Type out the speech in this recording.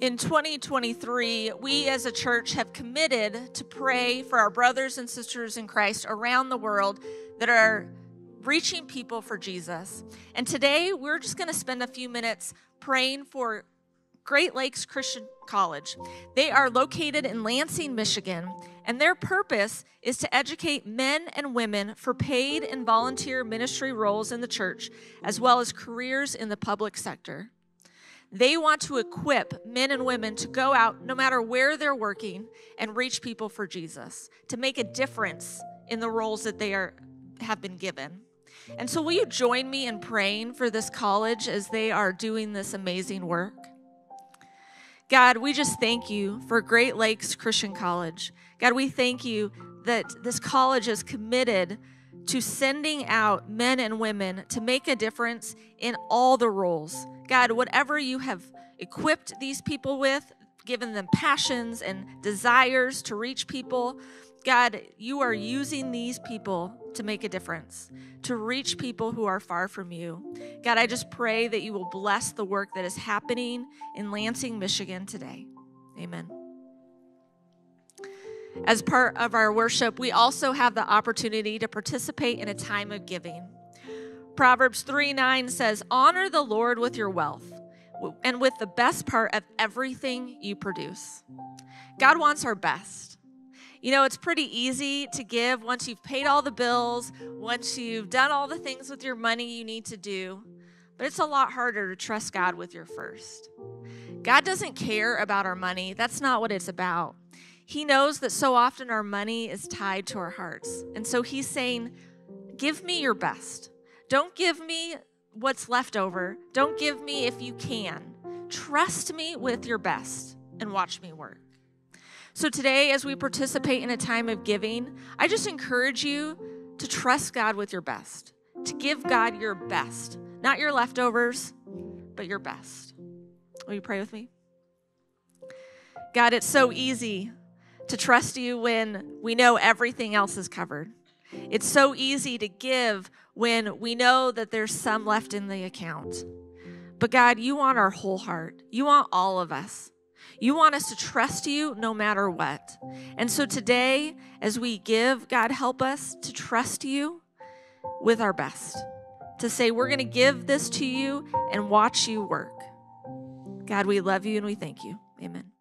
in 2023, we as a church have committed to pray for our brothers and sisters in Christ around the world that are reaching people for Jesus. And today, we're just going to spend a few minutes praying for Great Lakes Christian College. They are located in Lansing, Michigan, and their purpose is to educate men and women for paid and volunteer ministry roles in the church, as well as careers in the public sector. They want to equip men and women to go out, no matter where they're working, and reach people for Jesus, to make a difference in the roles that they are, have been given. And so, will you join me in praying for this college as they are doing this amazing work? God, we just thank you for Great Lakes Christian College. God, we thank you that this college is committed to sending out men and women to make a difference in all the roles. God, whatever you have equipped these people with, given them passions and desires to reach people, God, you are using these people to make a difference, to reach people who are far from you. God, I just pray that you will bless the work that is happening in Lansing, Michigan today. Amen. As part of our worship, we also have the opportunity to participate in a time of giving. Proverbs 3 9 says, Honor the Lord with your wealth and with the best part of everything you produce. God wants our best. You know, it's pretty easy to give once you've paid all the bills, once you've done all the things with your money you need to do, but it's a lot harder to trust God with your first. God doesn't care about our money, that's not what it's about. He knows that so often our money is tied to our hearts. And so he's saying, Give me your best. Don't give me what's left over. Don't give me if you can. Trust me with your best and watch me work. So, today, as we participate in a time of giving, I just encourage you to trust God with your best, to give God your best, not your leftovers, but your best. Will you pray with me? God, it's so easy to trust you when we know everything else is covered. It's so easy to give when we know that there's some left in the account. But God, you want our whole heart. You want all of us. You want us to trust you no matter what. And so today, as we give, God, help us to trust you with our best. To say, we're going to give this to you and watch you work. God, we love you and we thank you. Amen.